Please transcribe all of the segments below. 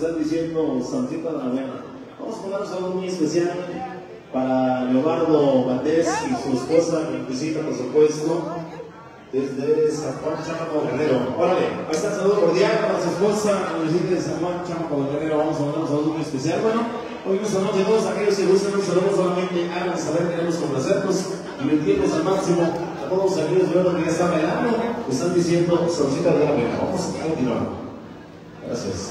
están diciendo Santieta de la Aravena. Vamos a poner algo muy especial para Leobardo Valdés y su esposa, Blanquecita, por supuesto, desde San Juan Chamaco Guerrero. Órale, ahí está el saludo cordial para su esposa, Blanquecita de San Juan Chamaco Guerrero. Vamos a mandar un saludo muy especial. Bueno, hoy nos hablamos a todos aquellos que gustan un saludo, solamente hagan saber, queremos complacernos, divertirnos al máximo. A todos aquellos de que ya están bailando, están diciendo Santieta de la Aravena. Vamos a continuar. Gracias.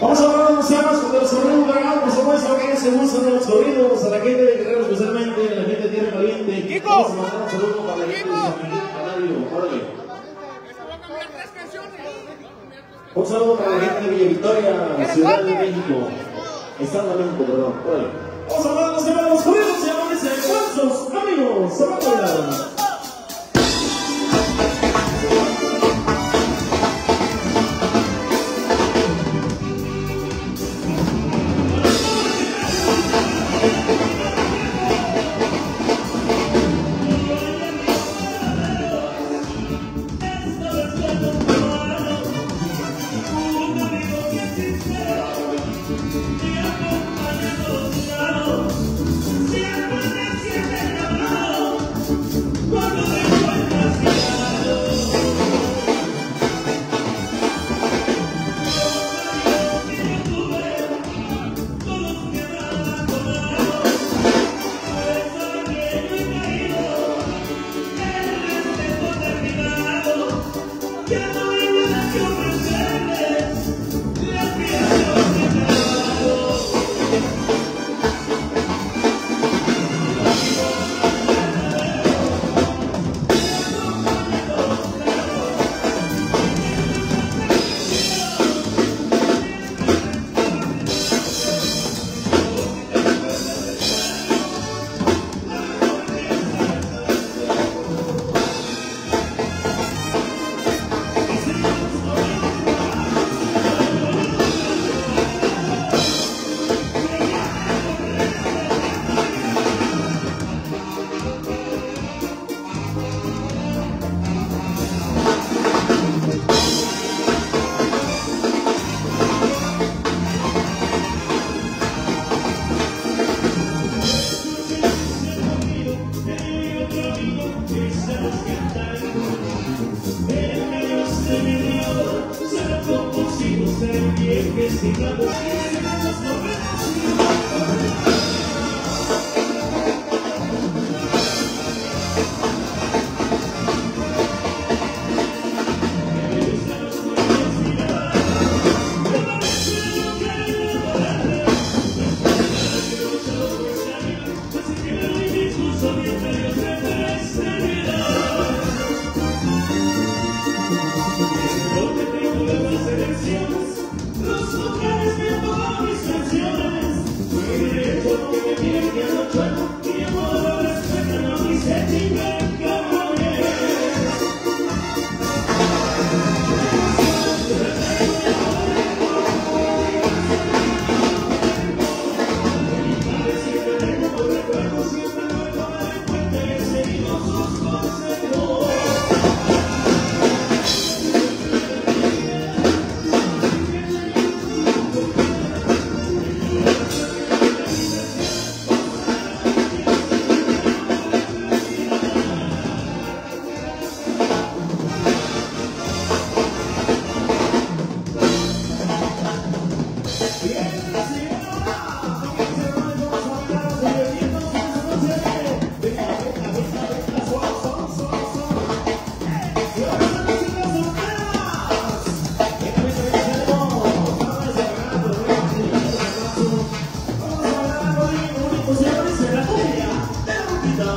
Vamos a ver anunciamos con el sonido Huracán, por supuesto que se gustan los corridos a la gente de Guerrero especialmente, a la gente de Tierra Caliente. ¡Kiko! Un saludo para la gente de Villa Victoria, Ciudad de México. Estado Blanco, perdón. Un saludo a los hermanos judíos y a los amigos. Saludos.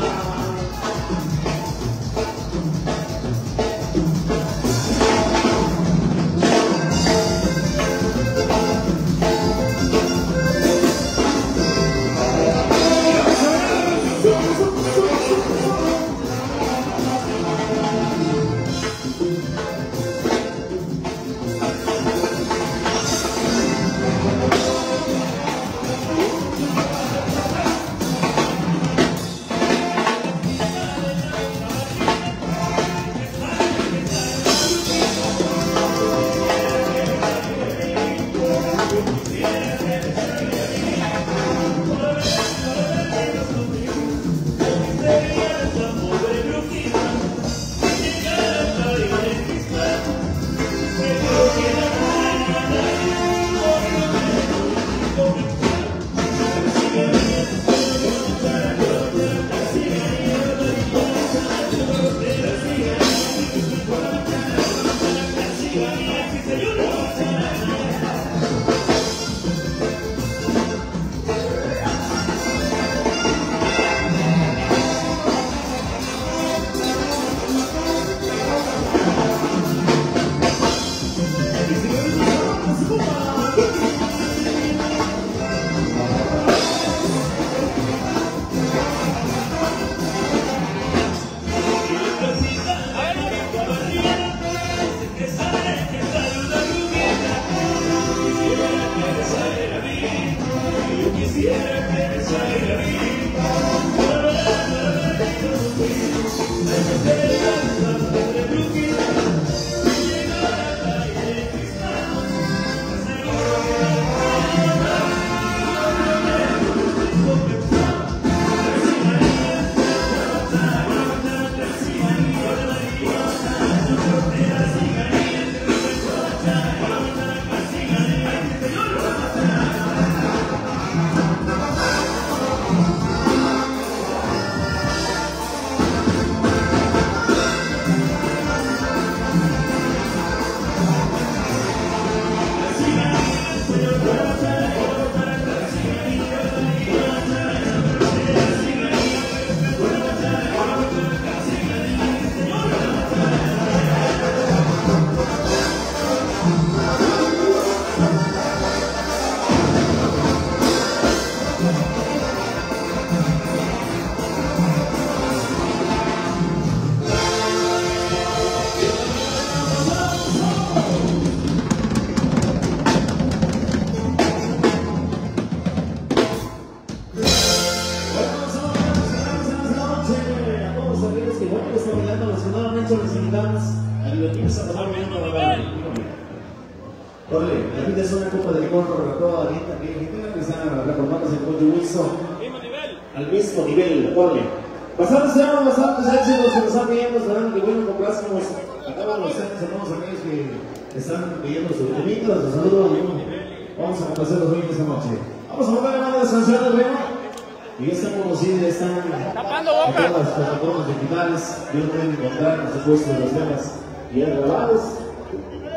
Wow. bueno, pues bailando nacionalmente los invitamos a divertirse a tomar menos bailar. Corre, la vida es una copa de gorro para toda la gente que está reformándose con Coach Wilson. Al mismo nivel, Al mismo nivel, corre. Bastantes años, bastantes éxitos que nos han pidiendo, esperando que bueno complazcamos a todos los años, a todos aquellos que están pidiendo sus domingo, sus saludos. Vamos a complacer los niños esta noche. Vamos a mandar la mano de San Sebastián, y ya están conocidos, están tapando las plataformas digitales, y pueden encontrar, por supuesto, de los temas ya grabados,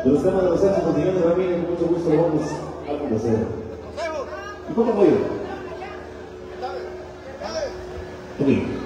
de los temas de los hechos cotidianos Ramírez, con mucho gusto vamos a conocer. ¿Y cómo voy? Ok.